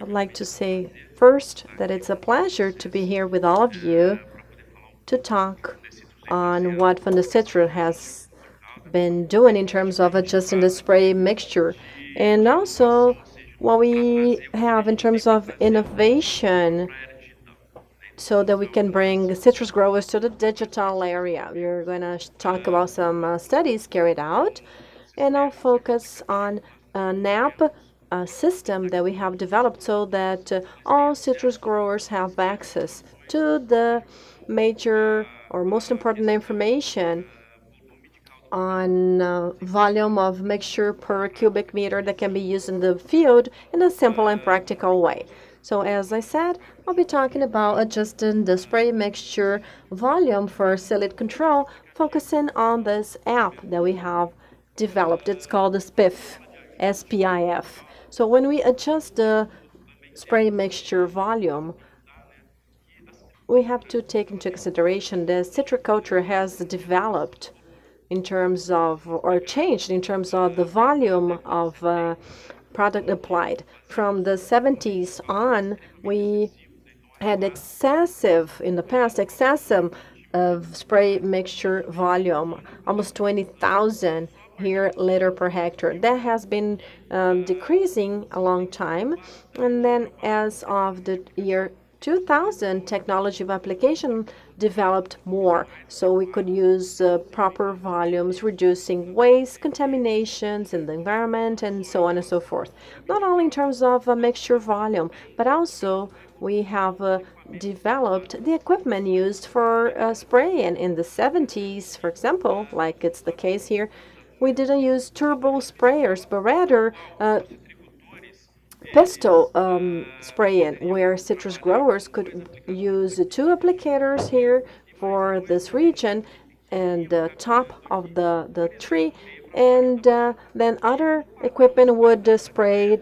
I'd like to say first that it's a pleasure to be here with all of you to talk on what Fundecitrus has been doing in terms of adjusting the spray mixture and also what we have in terms of innovation so that we can bring citrus growers to the digital area. We're going to talk about some uh, studies carried out, and I'll focus on a NAP uh, system that we have developed so that uh, all citrus growers have access to the major or most important information on uh, volume of mixture per cubic meter that can be used in the field in a simple and practical way. So as I said, I'll be talking about adjusting the spray mixture volume for psyllid control, focusing on this app that we have developed. It's called the SPIF, S-P-I-F. So when we adjust the spray mixture volume, we have to take into consideration that citriculture has developed in terms of, or changed in terms of the volume of uh, product applied. From the 70s on, we had excessive, in the past, excessive of spray mixture volume, almost 20,000 here liter per hectare. That has been um, decreasing a long time. And then as of the year 2000, technology of application developed more. So we could use uh, proper volumes, reducing waste, contaminations in the environment, and so on and so forth. Not only in terms of a mixture volume, but also we have uh, developed the equipment used for uh, spraying in the 70s, for example, like it's the case here. We didn't use turbo sprayers, but rather uh, pistol um, spraying, where citrus growers could use two applicators here for this region and the top of the, the tree, and uh, then other equipment would uh, spray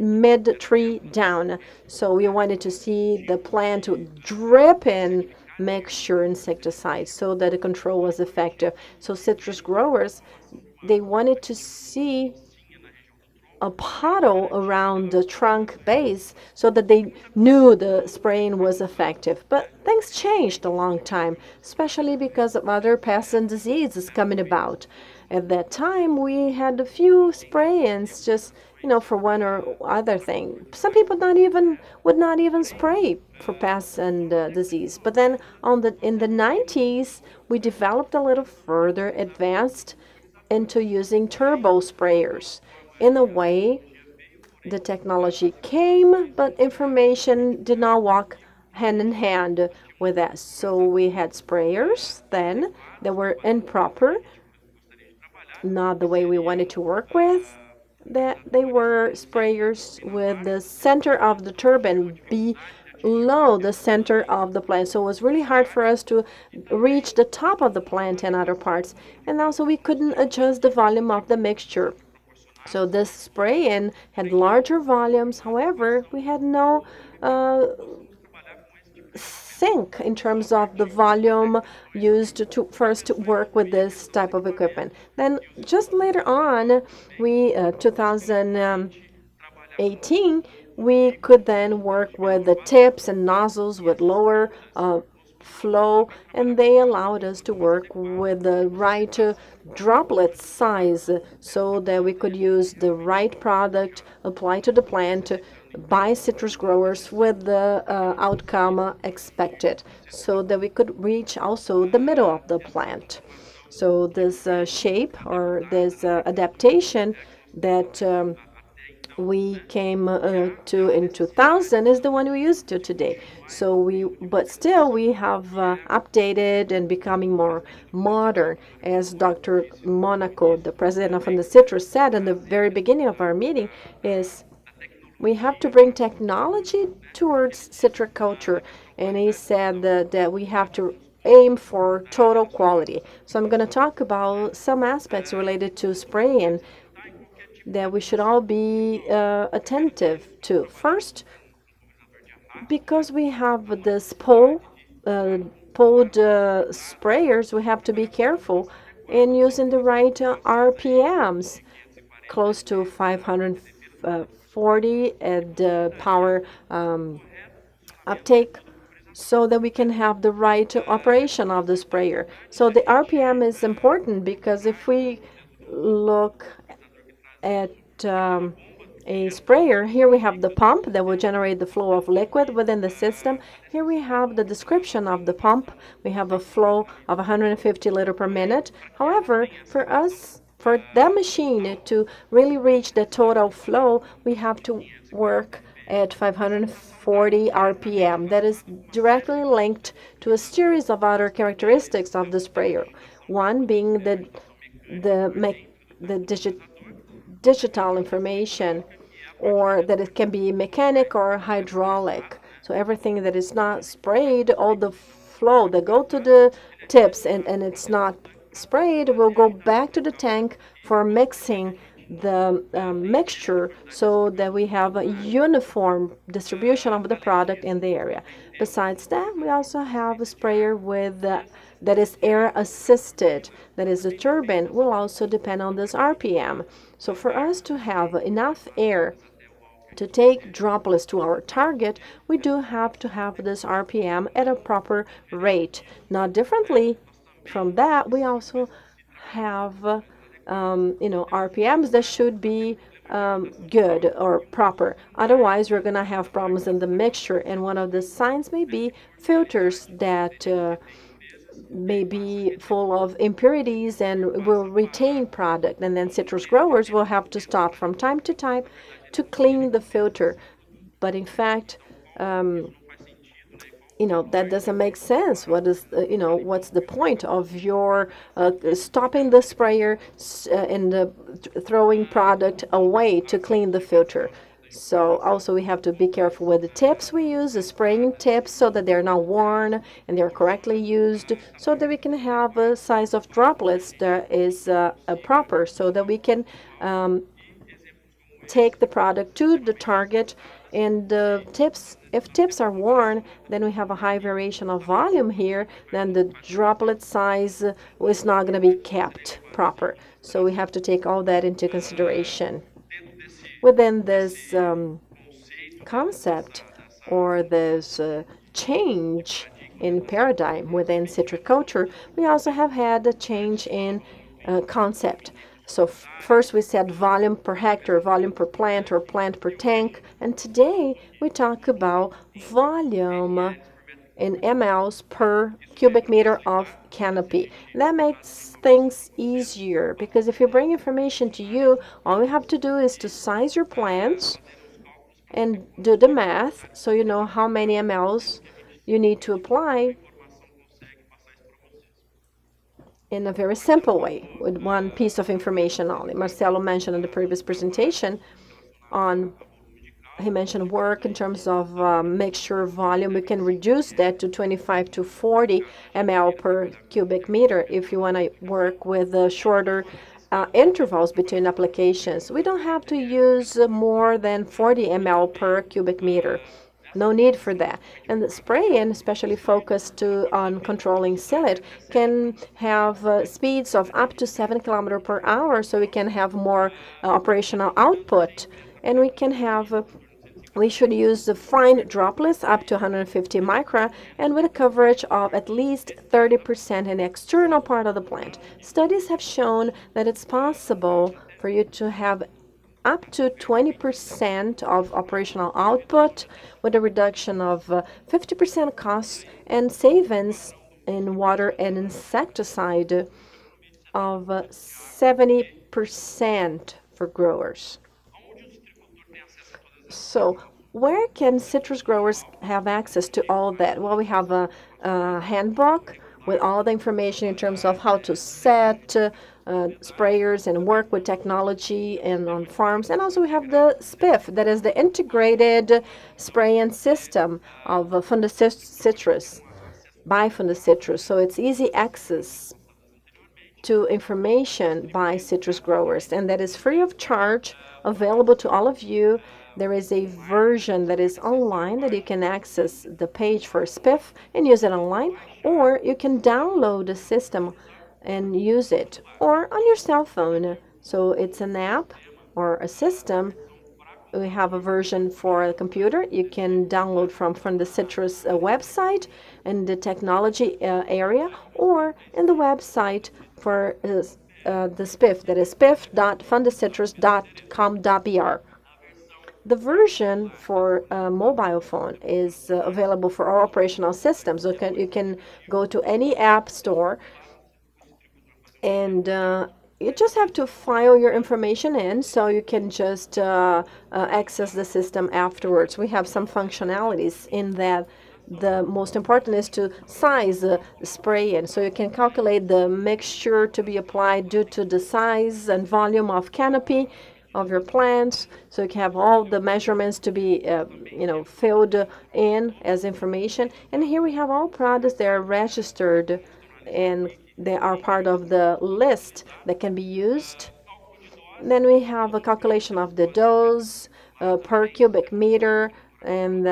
mid-tree down. So we wanted to see the plant drip in mixture insecticide so that the control was effective. So citrus growers, they wanted to see a puddle around the trunk base so that they knew the spraying was effective. But things changed a long time, especially because of other pests and diseases coming about. At that time, we had a few spray-ins just, you know, for one or other thing. Some people not even would not even spray for pests and uh, disease. But then on the in the 90s, we developed a little further advanced into using turbo sprayers in a way, the technology came, but information did not walk hand in hand with that. So we had sprayers then that were improper, not the way we wanted to work with. That they were sprayers with the center of the turbine below the center of the plant. So it was really hard for us to reach the top of the plant and other parts. And also we couldn't adjust the volume of the mixture. So this spray-in had larger volumes. However, we had no uh, sync in terms of the volume used to first work with this type of equipment. Then just later on, we uh, 2018, we could then work with the tips and nozzles with lower uh, flow, and they allowed us to work with the right uh, droplet size so that we could use the right product applied to the plant by citrus growers with the uh, outcome expected so that we could reach also the middle of the plant. So this uh, shape or this uh, adaptation that um, we came uh, to in 2000 is the one we used to today. So we, but still we have uh, updated and becoming more modern. As Dr. Monaco, the president of the Citrus, said in the very beginning of our meeting, is we have to bring technology towards citriculture. And he said that, that we have to aim for total quality. So I'm going to talk about some aspects related to spraying that we should all be uh, attentive to. First, because we have this pole, uh, pulled uh, sprayers, we have to be careful in using the right uh, RPMs, close to 500, uh, 40 at the power um, uptake so that we can have the right operation of the sprayer. So the RPM is important because if we look at um, a sprayer, here we have the pump that will generate the flow of liquid within the system. Here we have the description of the pump. We have a flow of 150 liter per minute. However, for us, for that machine to really reach the total flow, we have to work at 540 RPM. That is directly linked to a series of other characteristics of the sprayer. One being the the the digit, digital information, or that it can be mechanic or hydraulic. So everything that is not sprayed, all the flow that go to the tips and, and it's not sprayed will go back to the tank for mixing the um, mixture so that we have a uniform distribution of the product in the area. Besides that, we also have a sprayer with uh, that is air assisted, that is the turbine, will also depend on this RPM. So for us to have enough air to take droplets to our target, we do have to have this RPM at a proper rate. Now, differently from that, we also have um, you know, RPMs that should be um, good or proper. Otherwise, we're going to have problems in the mixture. And one of the signs may be filters that uh, may be full of impurities and will retain product. And then citrus growers will have to stop from time to time to clean the filter. But in fact, um, you know that doesn't make sense what is uh, you know what's the point of your uh, stopping the sprayer uh, and th throwing product away to clean the filter so also we have to be careful with the tips we use the spraying tips so that they're not worn and they're correctly used so that we can have a size of droplets that is uh, proper so that we can um, take the product to the target and tips, if tips are worn, then we have a high variation of volume here, then the droplet size is not going to be kept proper. So we have to take all that into consideration. Within this um, concept or this uh, change in paradigm within citriculture, we also have had a change in uh, concept. So first we said volume per hectare, volume per plant, or plant per tank. And today we talk about volume in mLs per cubic meter of canopy. That makes things easier because if you bring information to you, all you have to do is to size your plants and do the math so you know how many mLs you need to apply in a very simple way with one piece of information only. Marcelo mentioned in the previous presentation on he mentioned work in terms of uh, mixture volume. We can reduce that to 25 to 40 ml per cubic meter if you want to work with uh, shorter uh, intervals between applications. We don't have to use more than 40 ml per cubic meter. No need for that. And the spraying, especially focused to, on controlling psyllid, can have speeds of up to 7 km per hour, so we can have more operational output. And we can have we should use the fine droplets up to 150 micra and with a coverage of at least 30% in the external part of the plant. Studies have shown that it's possible for you to have up to 20% of operational output with a reduction of 50% uh, costs and savings in water and insecticide of 70% uh, for growers. So where can citrus growers have access to all that? Well, we have a, a handbook with all the information in terms of how to set uh, sprayers and work with technology and on farms. And also we have the SPIF, that is the integrated spraying system of uh, Fundecitrus, by Citrus. So it's easy access to information by citrus growers, and that is free of charge, available to all of you. There is a version that is online that you can access the page for SPIF and use it online, or you can download the system and use it, or on your cell phone. So it's an app or a system we have a version for a computer. You can download from from the Citrus uh, website in the technology uh, area or in the website for uh, uh, the SPIF, that is spiff.fundecitrus.com.br. The version for a mobile phone is uh, available for all operational systems. You can, you can go to any app store and uh, you just have to file your information in so you can just uh, uh, access the system afterwards. We have some functionalities in that the most important is to size the spray in. So you can calculate the mixture to be applied due to the size and volume of canopy of your plants. So you can have all the measurements to be, uh, you know, filled in as information. And here we have all products that are registered and they are part of the list that can be used. Then we have a calculation of the dose uh, per cubic meter and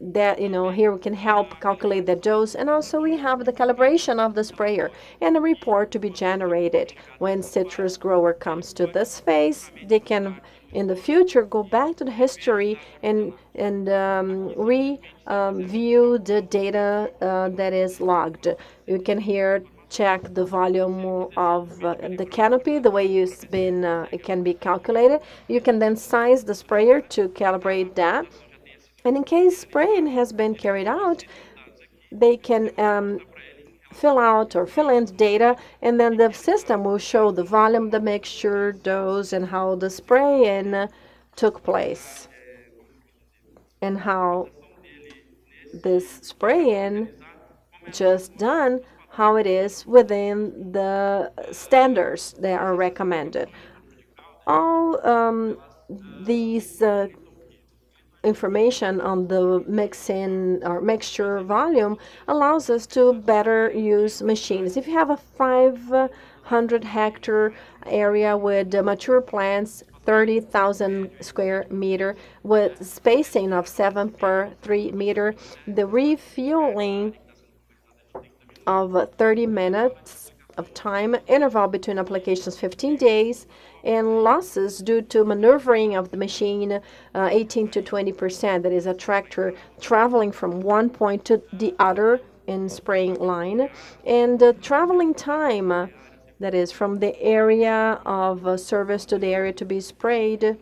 that you know here we can help calculate the dose and also we have the calibration of the sprayer and a report to be generated. When citrus grower comes to this phase they can in the future go back to the history and and um, review um, the data uh, that is logged. You can here check the volume of uh, the canopy the way it's been uh, it can be calculated. You can then size the sprayer to calibrate that and in case spraying has been carried out, they can um, fill out or fill in data, and then the system will show the volume, the mixture, dose, and how the spraying took place, and how this spraying just done, how it is within the standards that are recommended. All um, these uh, information on the mixing or mixture volume allows us to better use machines. If you have a 500 hectare area with mature plants, 30,000 square meter with spacing of 7 per 3 meter, the refueling of 30 minutes of time interval between applications 15 days and losses due to maneuvering of the machine uh, 18 to 20 percent. That is a tractor traveling from one point to the other in spraying line. And the traveling time that is from the area of uh, service to the area to be sprayed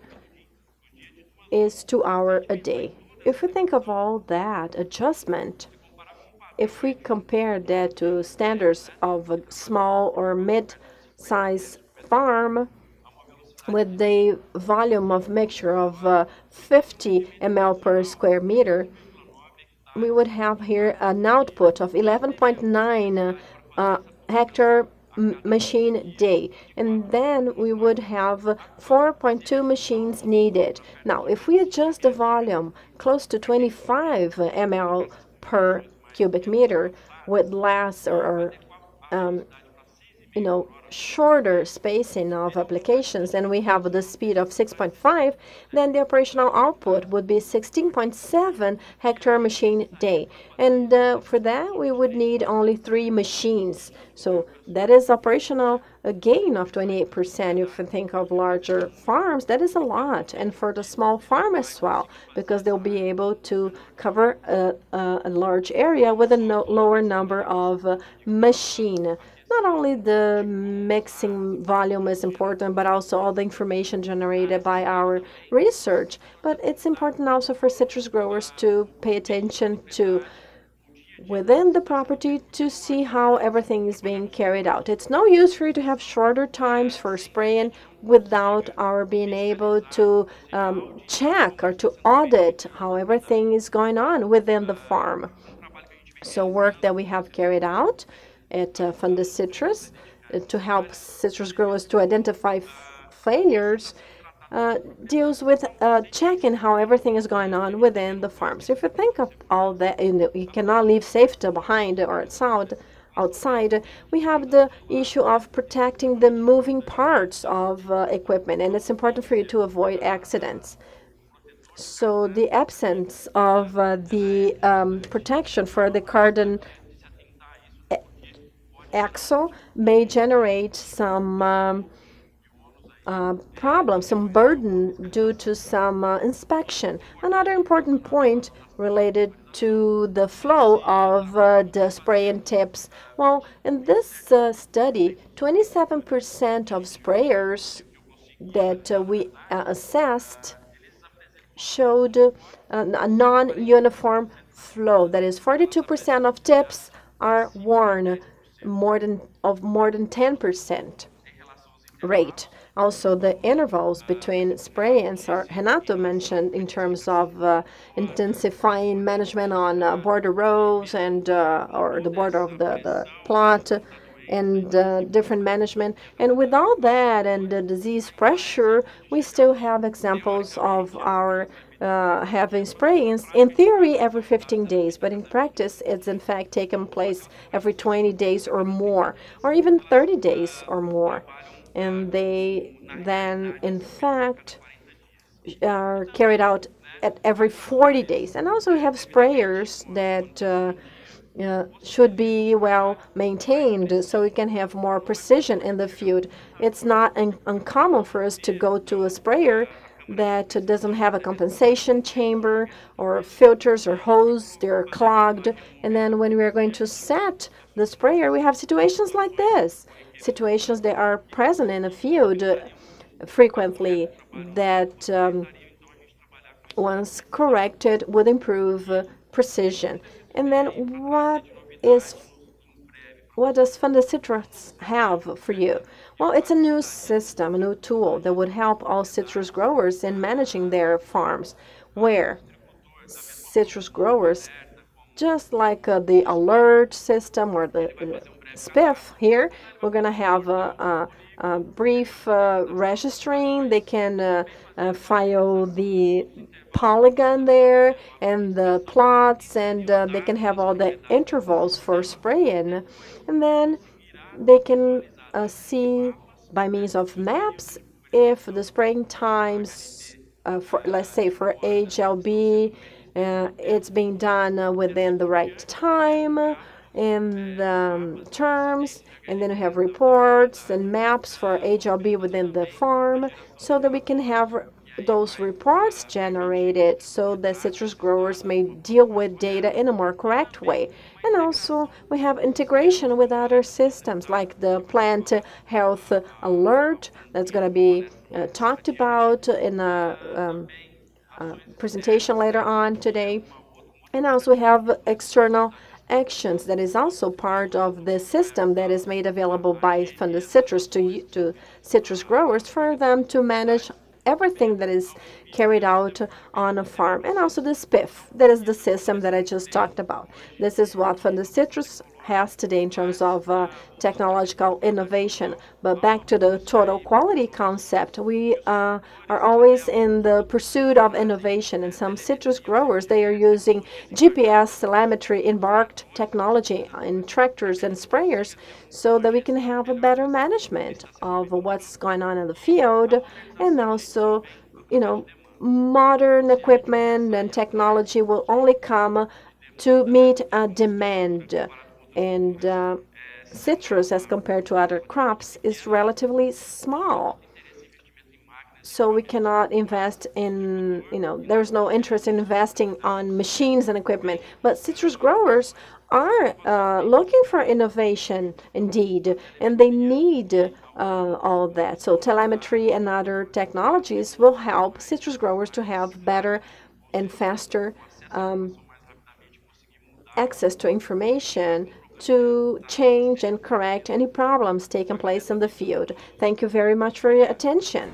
is two hour a day. If we think of all that adjustment if we compare that to standards of a small or mid-size farm with the volume of mixture of uh, 50 ml per square meter, we would have here an output of 11.9 uh, hectare machine day. And then we would have 4.2 machines needed. Now if we adjust the volume close to 25 ml per cubic meter with less or, or um, you know, shorter spacing of applications and we have the speed of 6.5, then the operational output would be 16.7 hectare machine day. And uh, for that, we would need only three machines. So that is operational a gain of 28%. If you think of larger farms, that is a lot. And for the small farm as well, because they'll be able to cover a, a, large area with a no, lower number of uh, machine not only the mixing volume is important, but also all the information generated by our research. But it's important also for citrus growers to pay attention to within the property to see how everything is being carried out. It's no use for you to have shorter times for spraying without our being able to um, check or to audit how everything is going on within the farm. So work that we have carried out at uh, Fundecitrus uh, to help citrus growers to identify failures uh, deals with uh, checking how everything is going on within the farms. If you think of all that, you, know, you cannot leave safety behind or outside, outside, we have the issue of protecting the moving parts of uh, equipment, and it's important for you to avoid accidents. So the absence of uh, the um, protection for the cardan axle may generate some um, uh, problem, some burden due to some uh, inspection. Another important point related to the flow of uh, the spray and tips. Well, in this uh, study, 27% of sprayers that uh, we uh, assessed showed a non-uniform flow. That is, 42% of tips are worn more than of more than 10% rate. Also, the intervals between spray-ins, Renato mentioned in terms of uh, intensifying management on uh, border rows and uh, or the border of the, the plot and uh, different management. And with all that and the disease pressure, we still have examples of our uh, having spray-ins in theory every 15 days, but in practice, it's in fact taken place every 20 days or more, or even 30 days or more and they then, in fact, are carried out at every 40 days. And also we have sprayers that uh, uh, should be well maintained so we can have more precision in the field. It's not un uncommon for us to go to a sprayer that doesn't have a compensation chamber or filters or hose, they're clogged. And then when we are going to set the sprayer, we have situations like this situations that are present in a field frequently that um, once corrected would improve precision. And then what is what does Fundecitrus have for you? Well, it's a new system, a new tool that would help all citrus growers in managing their farms, where citrus growers, just like uh, the alert system or the uh, SPIF here, we're going to have a, a, a brief uh, registering. They can uh, uh, file the polygon there and the plots, and uh, they can have all the intervals for spraying. And then they can uh, see by means of maps if the spraying times, uh, for let's say for HLB, it's being done within the right time in the um, terms, and then we have reports and maps for HLB within the farm so that we can have those reports generated so that citrus growers may deal with data in a more correct way. And also, we have integration with other systems like the plant health alert that's going to be uh, talked about in a, um, a presentation later on today. And also, we have external actions that is also part of the system that is made available by Fundecitrus to, to citrus growers for them to manage everything that is carried out on a farm and also the SPIF that is the system that I just talked about. This is what Fundecitrus has today in terms of uh, technological innovation. But back to the total quality concept, we uh, are always in the pursuit of innovation. And some citrus growers, they are using GPS telemetry embarked technology in tractors and sprayers so that we can have a better management of what's going on in the field and also, you know, modern equipment and technology will only come to meet a demand and uh, citrus as compared to other crops is relatively small. So we cannot invest in, you know, there's no interest in investing on machines and equipment. But citrus growers are uh, looking for innovation indeed, and they need uh, all that. So telemetry and other technologies will help citrus growers to have better and faster um, access to information to change and correct any problems taking place in the field. Thank you very much for your attention.